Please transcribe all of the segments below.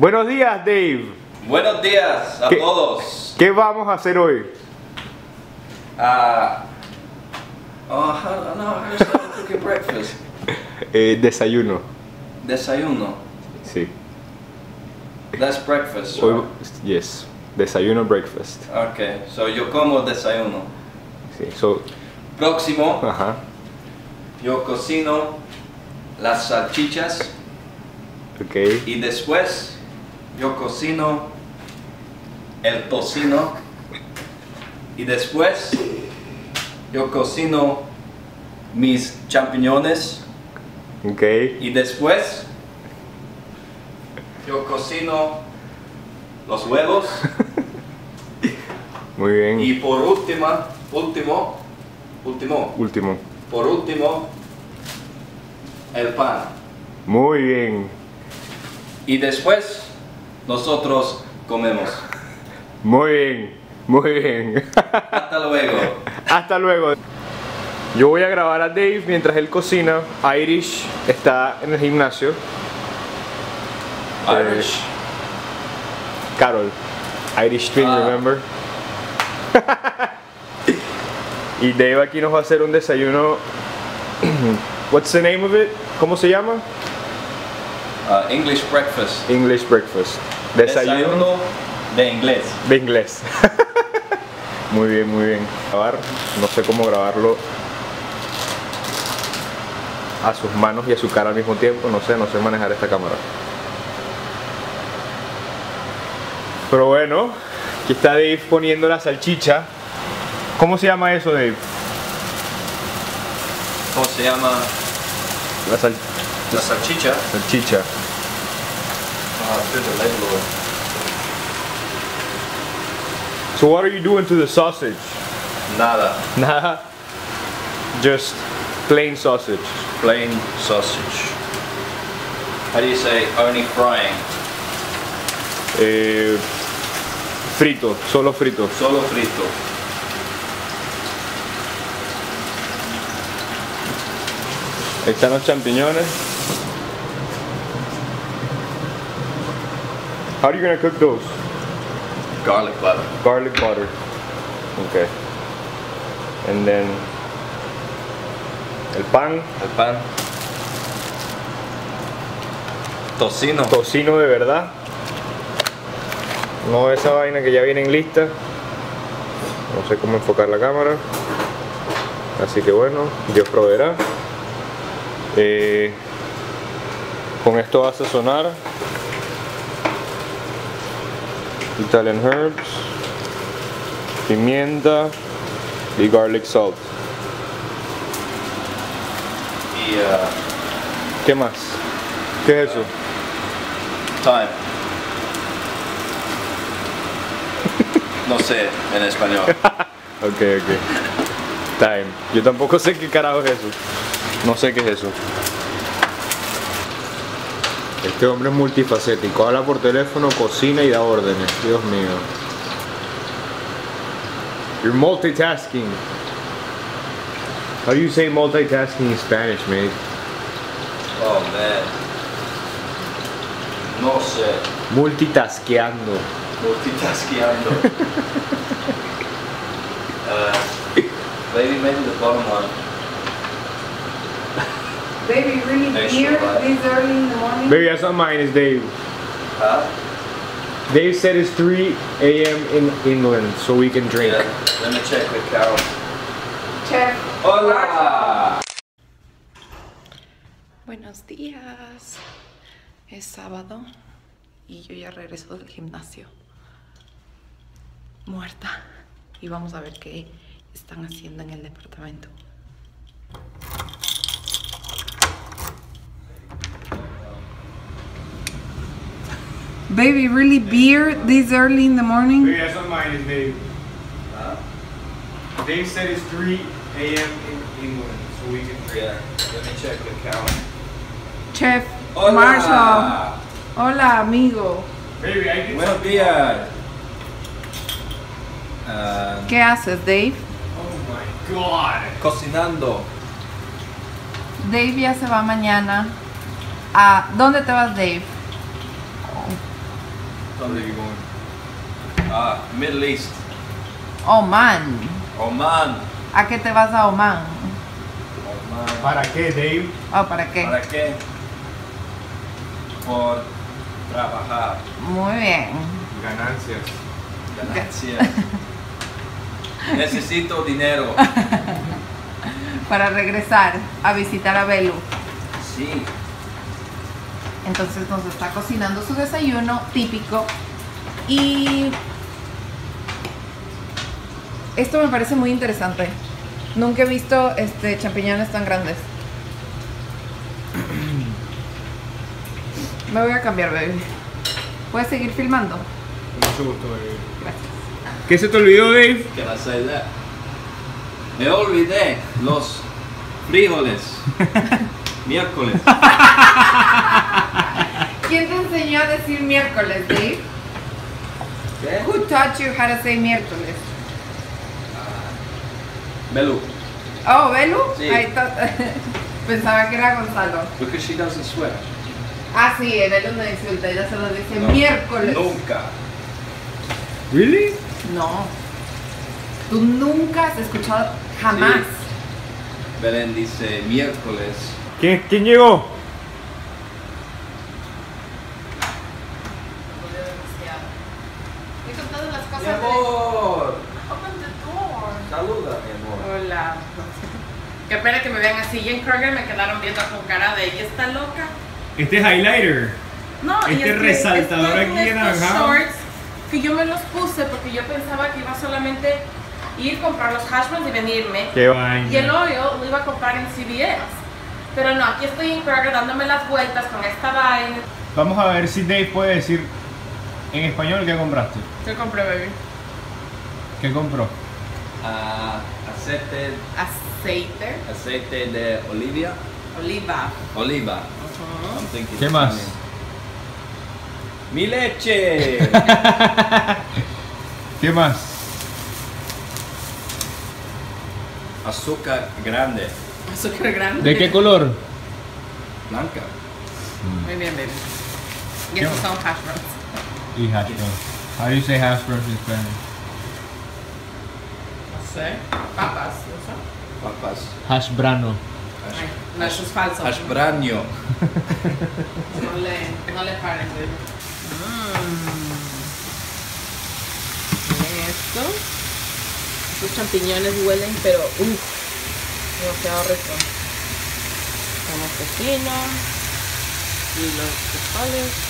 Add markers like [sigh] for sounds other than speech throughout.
Buenos días, Dave. Buenos días a ¿Qué? todos. ¿Qué vamos a hacer hoy? Ah, oh, no, cooking breakfast? [laughs] Eh, desayuno. Desayuno. Sí. That's breakfast. Hoy, right? yes. Desayuno, breakfast. Okay, so yo como desayuno. Sí. So, Próximo, ajá. yo cocino las salchichas Ok. y después yo cocino el tocino y después yo cocino mis champiñones Ok. y después yo cocino los huevos [laughs] Muy bien. y por último, último, Último. por último el pan Muy bien. y después nosotros comemos. Muy bien. Muy bien. [laughs] Hasta luego. Hasta luego. Yo voy a grabar a Dave mientras él cocina. Irish está en el gimnasio. Irish. Carol. Irish String, Ah. remember? [laughs] y Dave aquí nos va a hacer un desayuno. [clears throat] What's the name of it? ¿Cómo se llama? Uh, English breakfast. English breakfast. Desayuno, Desayuno de inglés. de inglés. [laughs] muy bien, muy bien. Grabar, no sé cómo grabarlo a sus manos y a su cara al mismo tiempo. No sé, no sé manejar esta cámara. Pero bueno, aquí está Dave poniendo la salchicha. ¿Cómo se llama eso, Dave? ¿Cómo se llama? La sal- La salchicha. salchicha. Through the away. So what are you doing to the sausage? Nada. Nada. Just plain sausage. Plain sausage. How do you say only frying? Eh, frito, solo frito. Solo frito. Están los champiñones. How are you gonna cook those? Garlic butter. Garlic butter. Okay. And then el pan, El pan. Tocino. tocino de verdad. No esa vaina que ya vienen lista. No sé cómo enfocar la cámara. Así que bueno, Dios proveerá. Eh, con esto va a sazonar. Italian herbs, pimienta y garlic salt. Y uh, ¿Qué más? ¿Qué es eso? time. No sé en español. [laughs] Ok, ok. Time. Yo tampoco sé qué carajo es eso. No sé qué es eso. Este hombre es multifacético. Habla por teléfono, cocina y da órdenes. Dios mío. You're multitasking. How do you say multitasking in Spanish, mate? Oh man. No sé. Multitaskeando. Multitaskeando. [laughs] uh, maybe maybe the bottom one. Baby, really here this early in the morning? Baby, that's not mine, it's Dave. Huh? Dave said it's 3 a.m. in England, so we can drink. Yeah. Let me check with Carol. Chef. Hola. Buenos días. Es sábado y yo ya regreso del gimnasio. Muerta. Y vamos a ver qué están haciendo en el departamento. Baby, really beer this early in the morning? Maybe that's not mine, it's Dave. Dave said it's 3 a.m. in England, so we can drink. Yeah. Let me check the Carol. Chef Hola. Marshall. Hola, amigo. Baby, I can Buenos días. Ah, ¿Qué haces, Dave? Oh my god. cocinando. Dave ya se va mañana. ¿A dónde te vas, Dave? ¿Dónde you going? Ah, Middle East. Oman. Oman. ¿A qué te vas a Oman? Oman. ¿Para qué, Dave? Oh, ¿para qué? ¿Para qué? Por trabajar. Muy bien. Ganancias. Ganancias. [laughs] Necesito dinero. [laughs] Para regresar a visitar a Belu. Sí. Entonces nos está cocinando su desayuno típico. Y esto me parece muy interesante. Nunca he visto este champiñones tan grandes. [clears throat] Me voy a cambiar, baby. ¿Puedes seguir filmando? Con mucho gusto, Dave. Gracias. ¿Qué se te olvidó, Dave? Can I say that? Me olvidé los frijoles. [laughs] Miércoles. [laughs] ¿Quién te enseñó a decir miércoles, Dave? ¿Qué? Who taught you how to say miércoles? Belu. Oh, Belu? Sí. I thought- [laughs] Pensaba que era Gonzalo. Because she doesn't swear. Ah, sí, Belu no insulta, ella solo dice No, miércoles. Nunca. ¿Really? No. Tú nunca has escuchado jamás. Belén dice miércoles. ¿Quién, quién llegó? Y con todas las Mi cosas. amor. Open the door. Saluda, mi amor. Hola. Qué pena que me vean así. Y en Kroger me quedaron viendo con cara de ella está loca. Este highlighter. No, y Este es que resaltador estoy aquí anaranjado. shorts que yo me los puse porque yo pensaba que iba solamente ir a comprar los hash browns y venirme. Qué vaina. Y el hoyo lo iba a comprar en CVS. Pero no, aquí estoy en Kroger dándome las vueltas con esta vaina. Vamos a ver si Dave puede decir en español qué compraste. ¿Qué compré, baby? ¿Qué compró? Ah, aceite, Aceite, aceite de olivia. oliva. Oliva. ¿Qué más? Mi leche. [laughs] ¿Qué más? Azúcar grande. Azúcar grande. ¿De qué color? Blanca. Muy bien, baby. Y ¿Qué estos más? son hash browns. Y hash browns. How do you say hash browns in Spanish? No sé. Papas, ¿no sé? Papas. Hash brano. No, eso es falso. Hash braño. No le, no le paren. Mm. Miren esto. Estos champiñones huelen, pero uff, demasiado rico. Como cocina y los frijoles.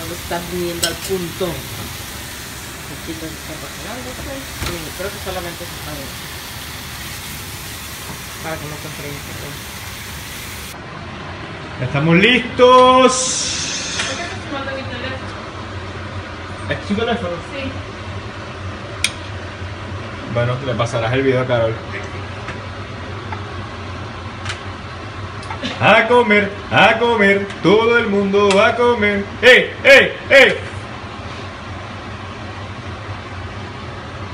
Solo están viniendo al punto. Aquí lo está cocinando, Sí, creo que solamente se está bien. Para que no se estamos listos. ¿Por qué estás tomando mi teléfono? ¿Este es tu teléfono? Sí. Bueno, le pasarás el video a Carol. A comer, a comer, todo el mundo va a comer. ¡Ey, ey, ey!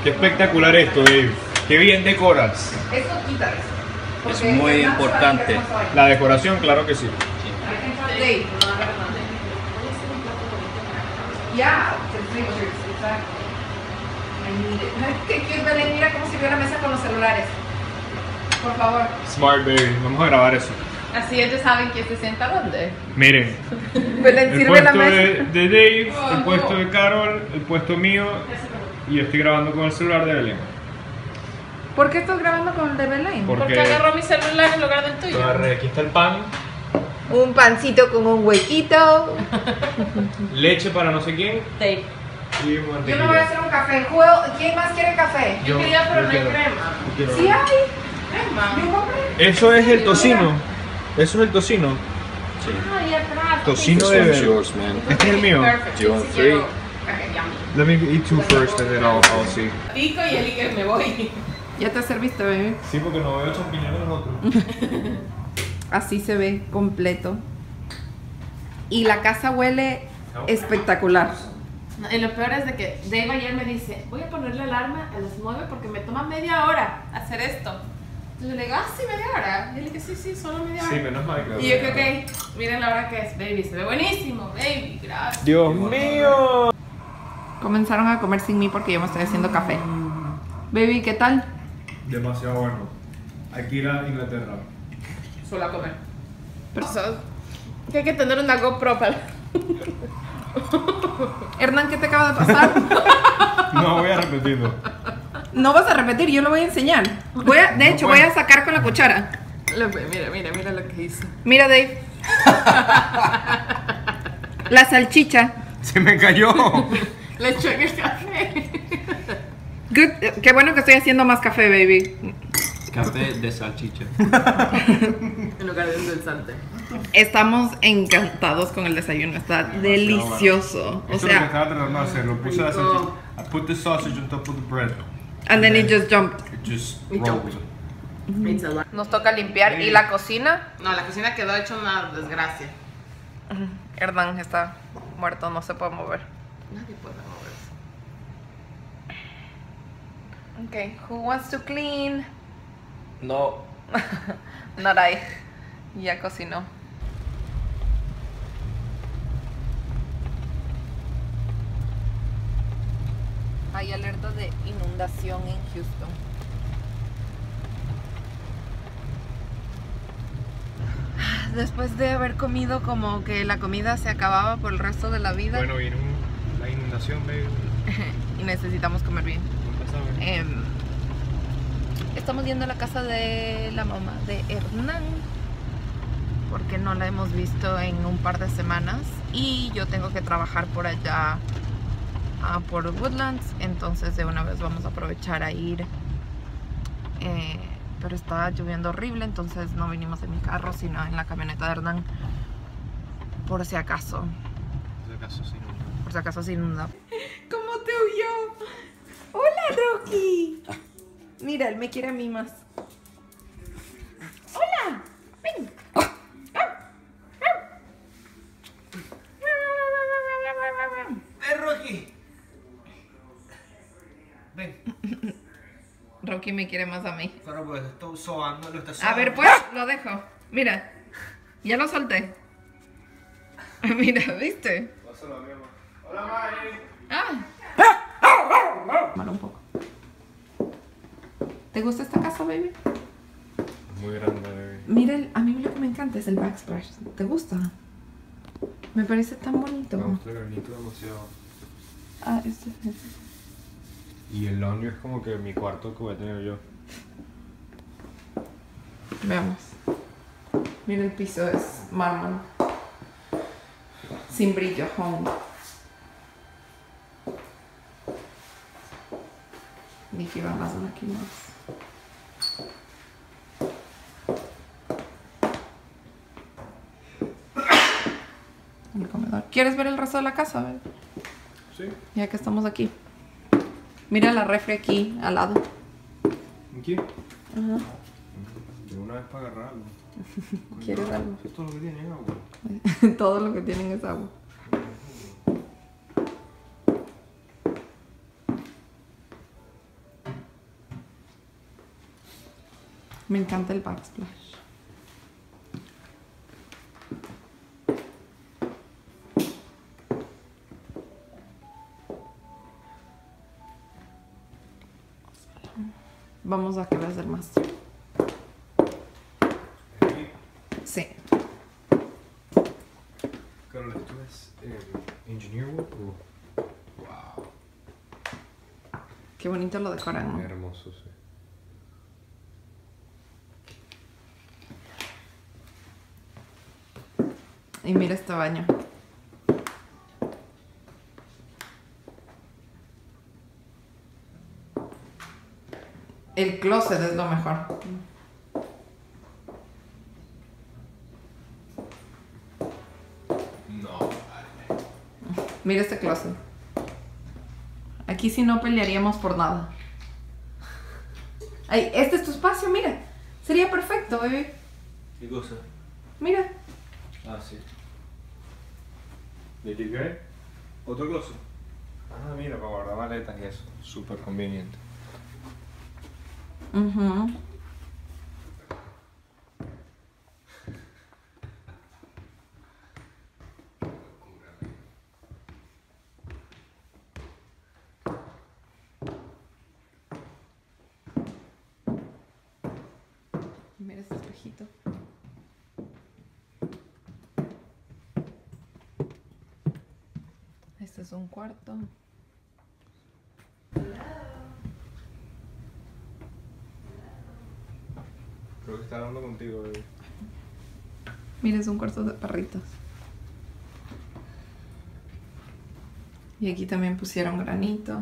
Qué espectacular esto, Dave. Qué bien decoras. Eso quita eso. Es muy importante. La decoración, claro que sí. Belén, mira cómo sirvió la mesa con los celulares. Por favor. Smart Baby, vamos a grabar eso. Así ellos saben quién se sienta dónde. Miren, [laughs] Belén el sirve la puesto mesa. de, de Dave, el puesto de Carol, el puesto mío y yo estoy grabando con el celular de Belén. ¿Por qué estás grabando con el de Belén? Porque Porque agarró mi celular en lugar del tuyo. Agarré, aquí está el pan, Un pancito con un huequito. [laughs] leche para no sé quién Dave. Yo no voy a hacer un café. Juego- ¿Quién más quiere café? Yo- quería, pero yo no hay crema. Sí hay. Crema. Eso es el tocino. Eso es el tocino. Sí. Atrás. Tocino This de bebé. yours, man. Este es el mío. Perfect. Do you want three? Let me eat two first and then I'll, I'll see. Pico y el que me voy. [laughs] ¿Ya te serviste, bebé? Sí, porque no veo champiñones en otros. [laughs] Así se ve completo. Y la casa huele espectacular. Y lo peor es de que Dave ayer me dice, voy a poner la alarma a las 9 porque me toma media hora hacer esto. Entonces yo le digo, ah, sí, media hora. Y él le dice, sí, sí, solo media hora. Sí, menos mal que Y yo que, ok, miren la hora que es, baby, se ve buenísimo, baby, gracias. Dios mío. Comenzaron a comer sin mí porque yo me estoy haciendo café. Baby, ¿qué tal? Demasiado bueno. Hay que ir a Inglaterra. Solo a comer. Pero que hay que tener una GoPro para... [laughs] Hernán, ¿qué te acaba de pasar? [laughs] No voy a repetirlo. No vas a repetir, yo lo voy a enseñar. Voy a, de hecho, voy a sacar con la cuchara. Mira, mira, mira lo que hizo. Mira, Dave. La salchicha. Se me cayó. [laughs] Le echó en el café. Good. Qué bueno que estoy haciendo más café, baby. Café de salchicha. en lugar de endulzante. Estamos encantados con el desayuno, está delicioso. O Eso sea, es lo que estaba tratando de hacer. Lo puse la salchicha. I put the sausage on top of the bread. And then it just jumped. It just rolled. Nos toca limpiar. ¿Y la cocina? No, la cocina quedó hecha una desgracia. Hernán está muerto, no se puede mover. Nadie puede moverse. Okay, who wants to clean? No. [laughs] Not I. Ya cocinó. Hay alerta de inundación en Houston. Después de haber comido como que la comida se acababa por el resto de la vida Bueno, viene un- la inundación, baby. [laughs] y necesitamos comer bien. Em, estamos yendo a la casa de la mamá de Hernán porque no la hemos visto en un par de semanas y yo tengo que trabajar por allá por Woodlands entonces de una vez vamos a aprovechar a ir Eh, pero está lloviendo horrible entonces no vinimos en mi carro sino en la camioneta de Hernán por si acaso Por si acaso, sí, no. por si acaso se inunda. [laughs] ¿Cómo te huyó? Hola, Rocky. [laughs] Mira, él me quiere a mí más. [laughs] Rocky me quiere más a mí. Claro, pues estoy sobando, lo estás A ver, pues, lo dejo. Mira, ya lo solté. [laughs] Mira, ¿viste? Hola, Mari. Ah. Malo un poco. ¿Te gusta esta casa, baby? Muy grande, baby. Mira, el- a mí lo que me encanta es el backsplash. ¿Te gusta? Me parece tan bonito. Me gusta el granito demasiado. Ah, este, este. Y el laundry es como que mi cuarto que voy a tener yo. Veamos. Mira, el piso es mármol. Sin brillo, home. Que iba más aquí más. El comedor. ¿Quieres ver el resto de la casa? A ver, Sí. ya que estamos aquí. Mira la refri aquí al lado. ¿Aquí? Ajá. De una vez para agarrarlo. [laughs] ¿Quieres algo? Es [laughs] todo lo que tiene agua. Todo lo que tienen es agua. Me encanta el backsplash. Vamos a que veas el máster. Sí. Carol, ¿esto es eh, engineer work o...? Wow. Qué bonito lo decoran, ¿no? Hermoso, sí. Y mira este baño. El closet es lo mejor. No. Mira este closet. Aquí sí no pelearíamos por nada. Ay, este es tu espacio, mira. Sería perfecto, bebé. ¿Qué cosa? Mira. Ah, sí. ¿De qué qué? ¿Otro closet? Ah, mira, para guardar maletas y eso. Súper conveniente. Uh -huh. Mira este espejito. Este es un cuarto. Está hablando contigo, bebé. Mira, es un cuarto de perritos. Y aquí también pusieron granito.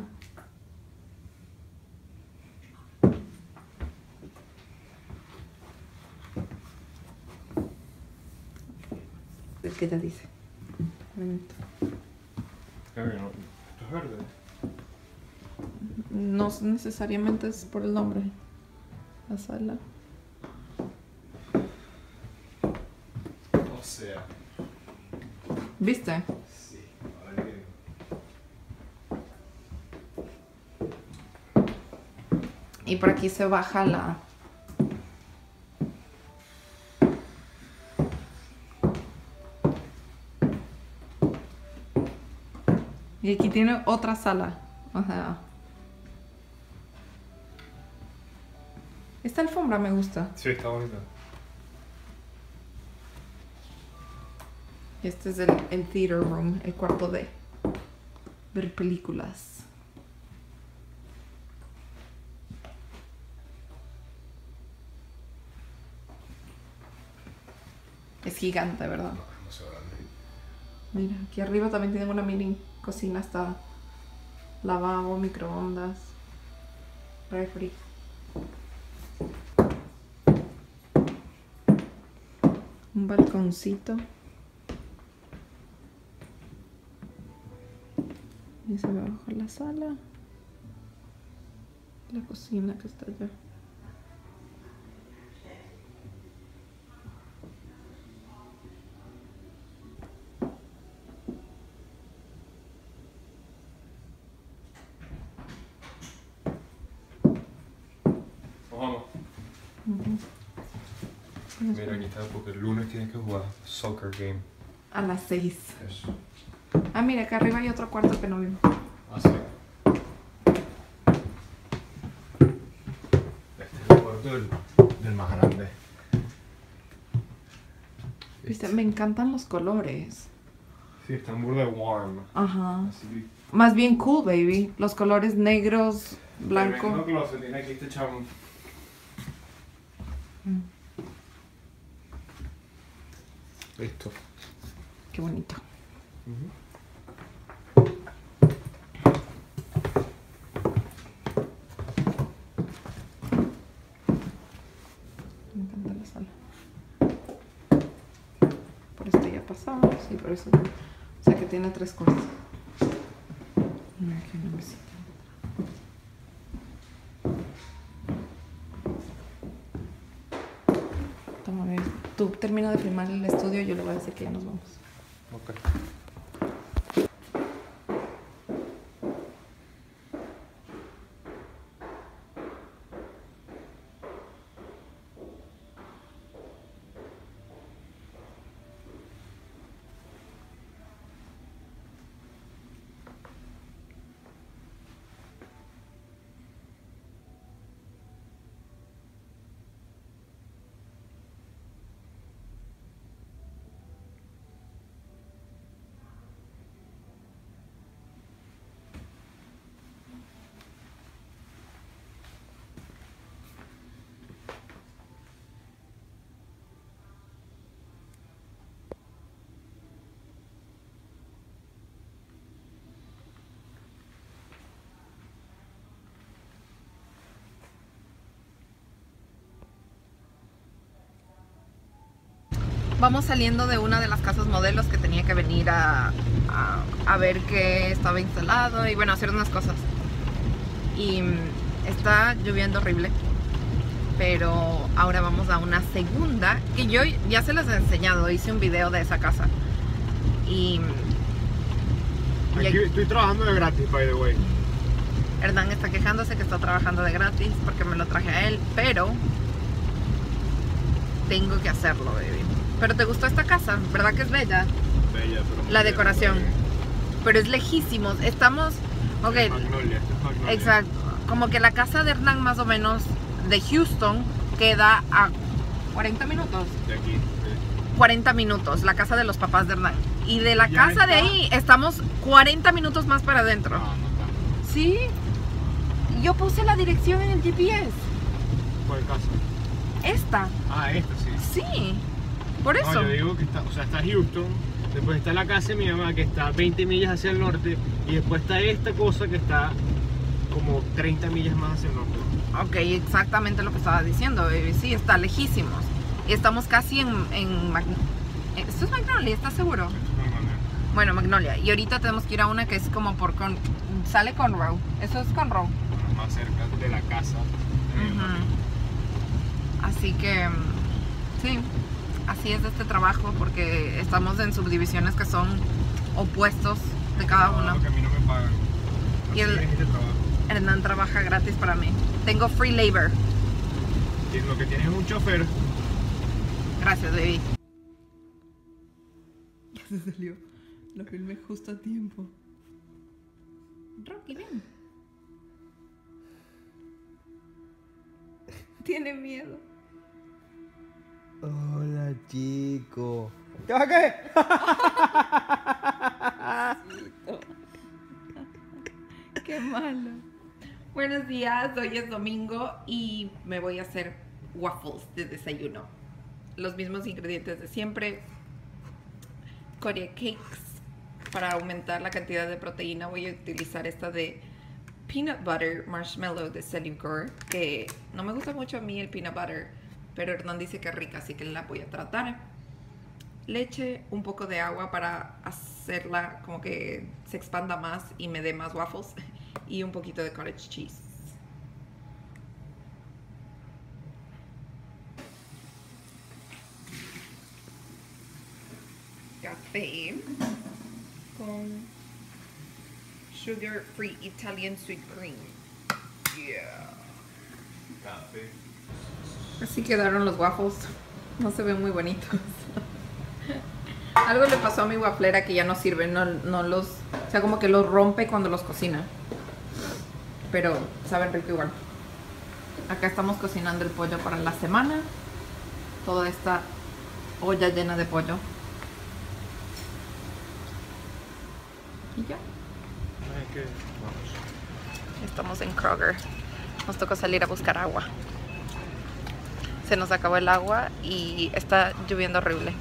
Que ya dice. No necesariamente es por el nombre. La sala. O sea. ¿Viste? Y por aquí se baja la... Y aquí tiene otra sala. O sea... Esta alfombra me gusta. Sí, está bonita. Este es el, el theater room, el cuarto de ver películas. Es gigante, ¿verdad? Mira, aquí arriba también tienen una mini cocina hasta lavabo, microondas, refri. Un balconcito. Y se ve abajo la sala. La cocina que está allá. Vamos. Mira, aquí está porque el lunes tienes que jugar soccer game. A las 6. Eso. Ah, mira, acá arriba hay otro cuarto que no vimos. Así. Este es el cuarto del, del más grande. Viste, me encantan los colores. Sí, está en burda de warm. Ajá. Así. Más bien cool, baby. Los colores negros, blanco. closet tiene aquí este chamo. Listo. Qué bonito. Me encanta la sala. Por esto ya y por eso. O sea que tiene tres cosas. Mira. Toma, baby. Tú termina de filmar el estudio y yo le voy a decir que ya nos vamos. Ok. Vamos saliendo de una de las casas modelos que tenía que venir a, a, a ver qué estaba instalado y bueno, hacer unas cosas. Y mm, está lloviendo horrible, pero ahora vamos a una segunda que yo ya se las he enseñado, hice un video de esa casa. Y, mm, y aquí- estoy trabajando de gratis, by the way. Hernán está quejándose que está trabajando de gratis porque me lo traje a él, pero tengo que hacerlo, baby. Pero te gustó esta casa, ¿verdad que es bella? Bella, pero La decoración. Pero es lejísimos. Estamos, ok, Magnolia, esto es Magnolia. exacto. Como que la casa de Hernán más o menos de Houston queda a 40 minutos. De aquí. sí. 40 minutos, la casa de los papás de Hernán. Y de la casa de ahí estamos 40 minutos más para adentro. No, no. Sí. Yo puse la dirección en el GPS. ¿Cuál casa? Esta. Ah, esta sí. Sí. Por eso. No, yo digo que está, o sea, está Houston, después está la casa de mi mamá que está 20 millas hacia el norte y después está esta cosa que está como 30 millas más hacia el norte. Ok, exactamente lo que estaba diciendo, baby. Sí, está lejísimos. Y estamos casi en... en Mag- ¿Esto es Magnolia? ¿Estás seguro? No, no, no. Bueno, Magnolia. Y ahorita tenemos que ir a una que es como por... Con... Sale Conroe. Eso es Conroe. Más cerca de la casa. de. Así que... mm, Sí. Así es este trabajo porque estamos en subdivisiones que son opuestos de cada uno. Porque a mí no me pagan. Y el- este. Hernán trabaja gratis para mí. Tengo free labor. Y lo que tiene es un chofer. Gracias, baby. [laughs] Ya se salió. Lo filmé justo a tiempo. Rocky, ven. [laughs] Tiene miedo. Hola, chico. ¿Qué vas a caer? Qué malo. Buenos días, hoy es domingo y me voy a hacer waffles de desayuno. Los mismos ingredientes de siempre. Korea cakes. Para aumentar la cantidad de proteína voy a utilizar esta de peanut butter marshmallow de Celincor, que no me gusta mucho a mí el peanut butter, pero Hernán dice que es rica, así que la voy a tratar. Leche, un poco de agua para hacerla como que se expanda más y me dé más waffles [laughs] y un poquito de cottage cheese. Café con sugar free Italian sweet cream. Yeah. Café. Así quedaron los waffles. No se ven muy bonitos. Algo le pasó a mi waflera que ya no sirve, no, no los, o sea, como que los rompe cuando los cocina. Pero saben rico igual. Acá estamos cocinando el pollo para la semana. Toda esta olla llena de pollo. Y ya. Ay, que- vamos. Estamos en Kroger. Nos tocó salir a buscar agua. Se nos acabó el agua y está lloviendo horrible.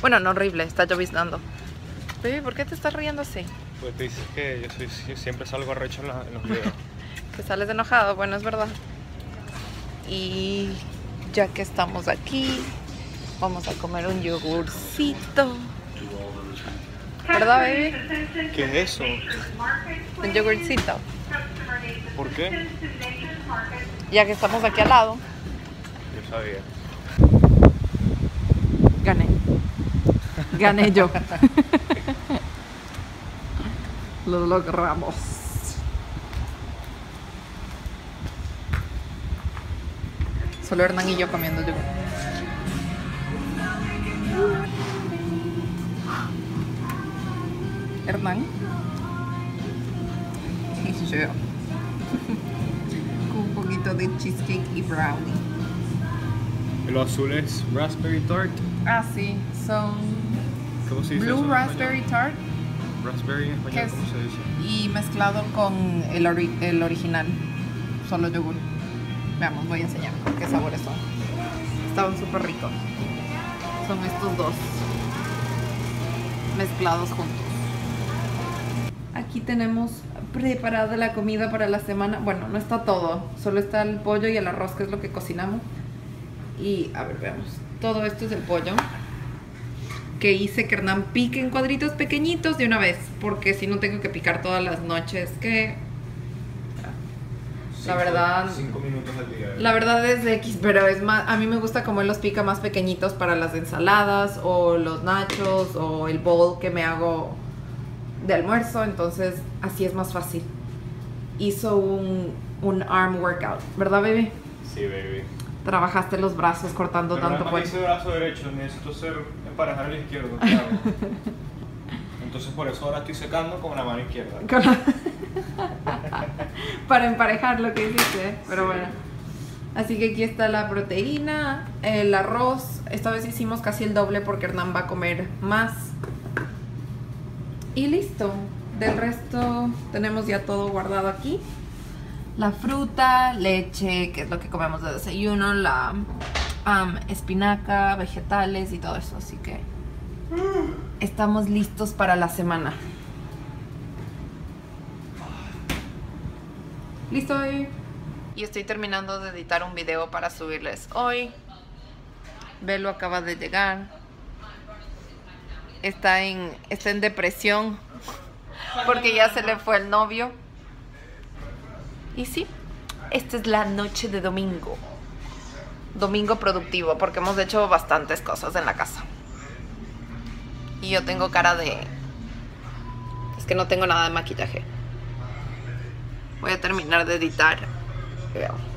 Bueno, no horrible, está lloviznando. Baby, ¿por qué te estás riendo así? Pues te dices que yo, soy, yo siempre salgo arrecho en, la- en los [laughs] videos. Que sales enojado, bueno, es verdad. Y ya que estamos aquí, vamos a comer un yogurcito. ¿Verdad, baby? ¿Qué es eso? Un yogurcito. ¿Por qué? Ya que estamos aquí al lado, Yo sabía. gané. Gané yo. [laughs] Lo logramos. Solo Hernán y yo comiendo yogur. Hernán. Y yo. [laughs] Con un poquito de cheesecake y brownie. Lo azul es raspberry tart. Ah, sí, son ¿Cómo se dice Blue eso Raspberry Tart? Raspberry en español, ¿Qué es? ¿cómo se dice? y mezclado con el, ori- el original, solo yogur. Veamos, voy a enseñar qué sabores son. Estaban súper ricos. Son estos dos mezclados juntos. Aquí tenemos preparada la comida para la semana. Bueno, no está todo, solo está el pollo y el arroz, que es lo que cocinamos. Y a ver, veamos. Todo esto es el pollo que hice que Hernán pique en cuadritos pequeñitos de una vez, porque si no tengo que picar todas las noches, que La verdad- Cinco minutos al día. la verdad es de X, pero es más, a mí me gusta como él los pica más pequeñitos para las ensaladas o los nachos o el bowl que me hago de almuerzo, entonces así es más fácil. Hizo un, un arm workout, ¿verdad, baby? Sí, baby. Trabajaste los brazos cortando Pero tanto pollo. hice brazo derecho, necesito ser emparejar el izquierdo. ¿qué hago? [laughs] Entonces por eso ahora estoy secando con la mano izquierda. [laughs] [laughs] Para emparejar lo que hiciste, pero Sí. bueno. Así que aquí está la proteína, el arroz. Esta vez hicimos casi el doble porque Hernán va a comer más. Y listo. Del resto tenemos ya todo guardado aquí. La fruta, leche, que es lo que comemos de desayuno, la am, espinaca, vegetales y todo eso. Así que estamos listos para la semana. Listo. Y estoy terminando de editar un video para subirles hoy. Belo acaba de llegar. Está en, está en depresión porque ya se le fue el novio. Y sí, esta es la noche de domingo. Domingo productivo porque hemos hecho bastantes cosas en la casa. Y yo tengo cara de... Es que no tengo nada de maquillaje. Voy a terminar de editar. Veamos.